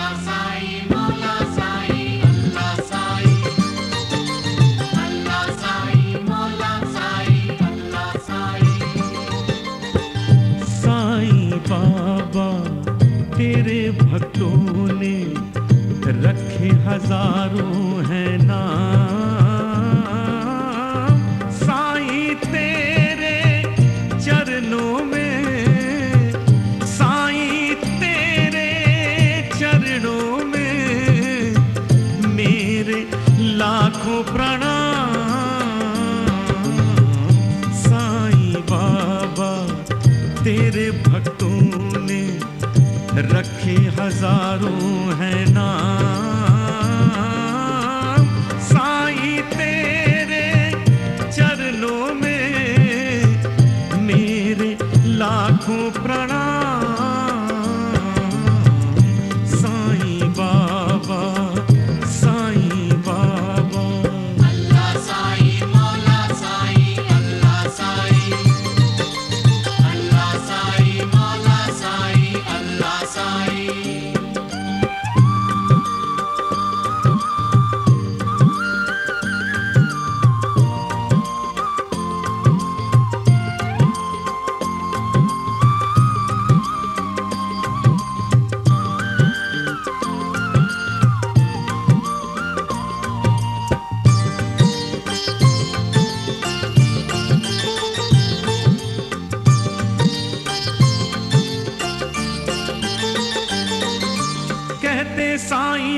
house. तेरे भक्तों ने रखे हज़ारों है तेरे चरणों में मेरे लाखों प्रणाम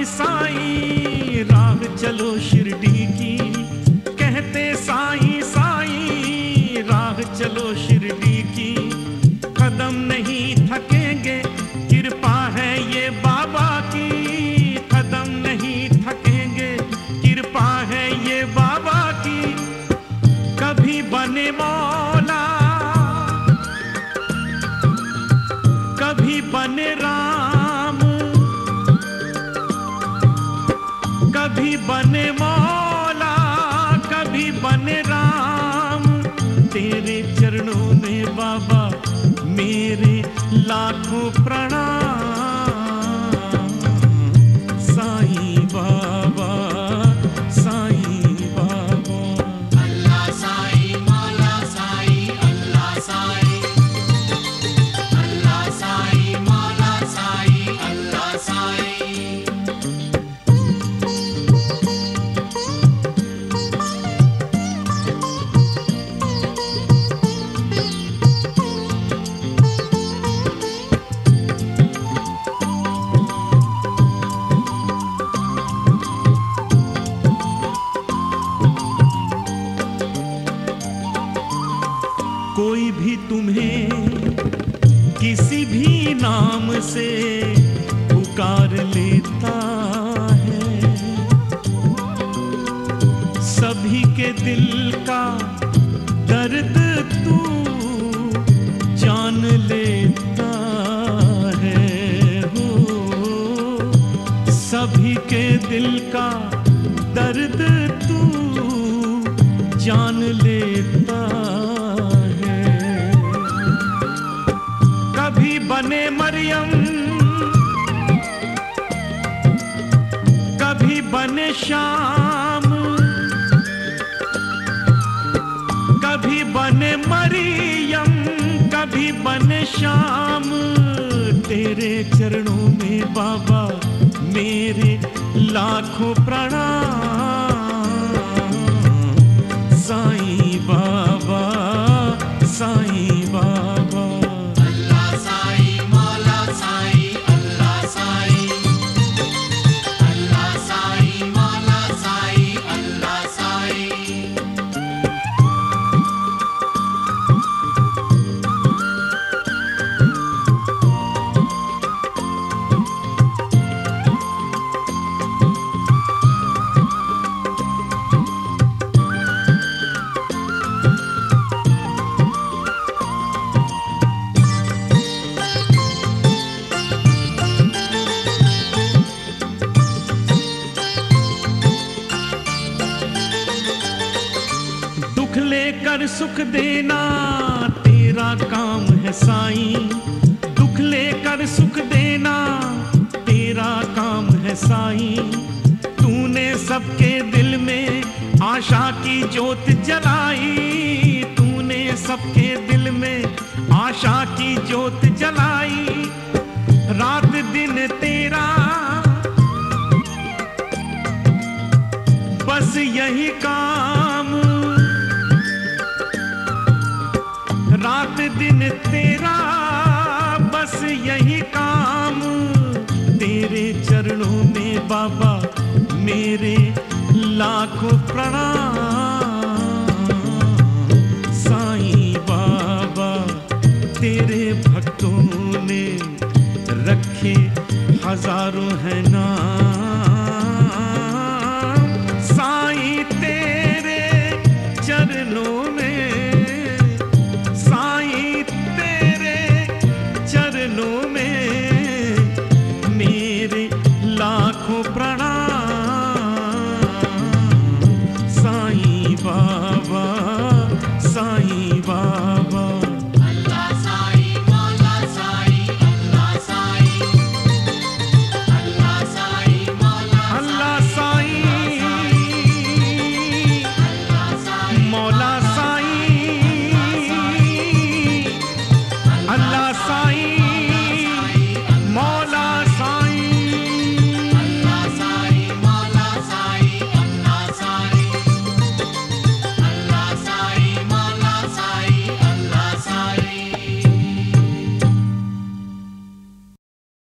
साईं राह चलो शिरडी की। कहते साईं कभी बने मौला कभी बने राम। तेरे चरणों में बाबा मेरे लाखों प्रणाम। कोई भी तुम्हें किसी भी नाम से पुकार लेता है। सभी के दिल का दर्द तू जान लेता है। हो, सभी के दिल का दर्द तू जान लेता शाम कभी बने मरियम कभी बने शाम तेरे चरणों में बाबा मेरे लाखों प्रणाम। लेकर सुख देना, तेरा काम है साईं। दुख लेकर सुख देना, तेरा काम है साईं। तूने सबके दिल में आशा की ज्योत जलाई। तूने सबके दिल में आशा की ज्योत जलाई। रात दिन तेरा, बस यही काम रात दिन तेरा बस यही काम। तेरे चरणों में बाबा मेरे लाखों प्रणाम।